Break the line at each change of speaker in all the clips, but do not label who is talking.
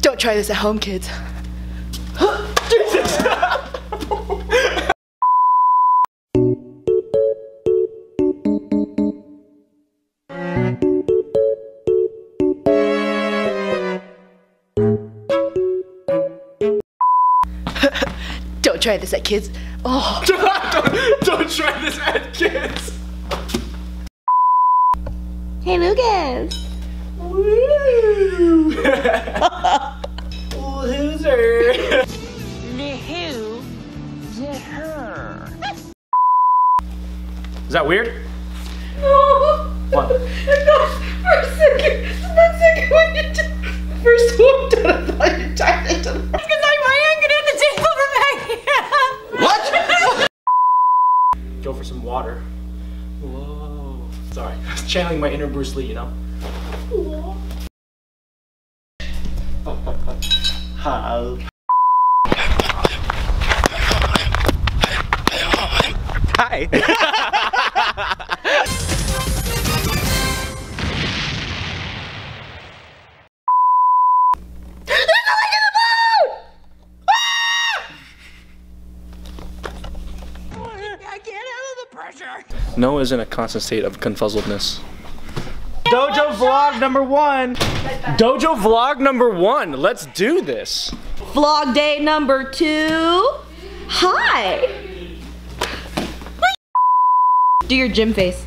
Don't try this at home, kids. Don't try this at kids. Oh,
don't, don't try this at kids.
Hey, Lucas.
Woo! Is that weird?
no.
What?
No, for a second, one second when you did the first one, did I thought you typed into the
Because I ran under the table for
What? Go for some water. Whoa. Sorry, I was channeling my inner Bruce Lee, you know? Hi. Hi.
I can't handle the pressure.
Noah is in a constant state of confuzzledness. Dojo vlog number one. Dojo vlog number one. Let's do this.
Vlog day number two. Hi. Do your gym face.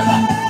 Bye-bye.